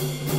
Thank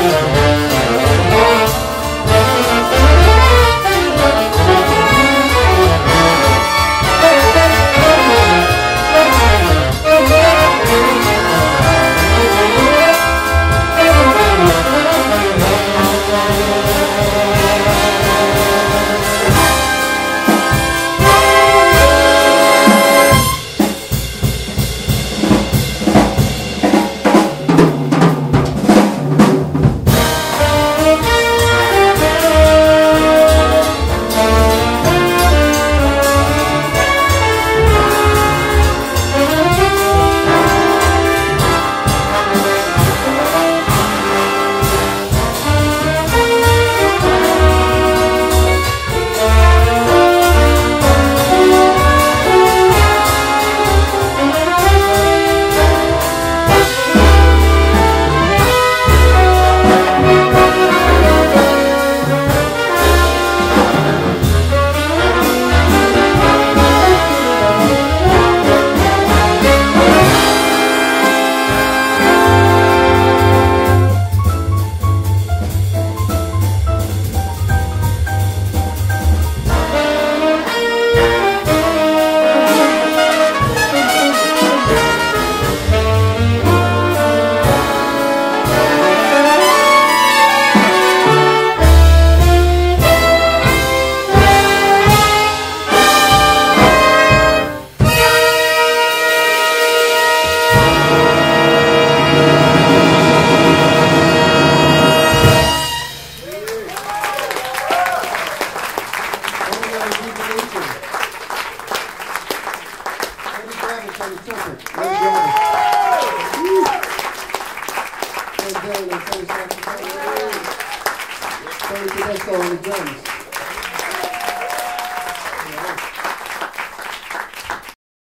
Oh. aos 11 anos?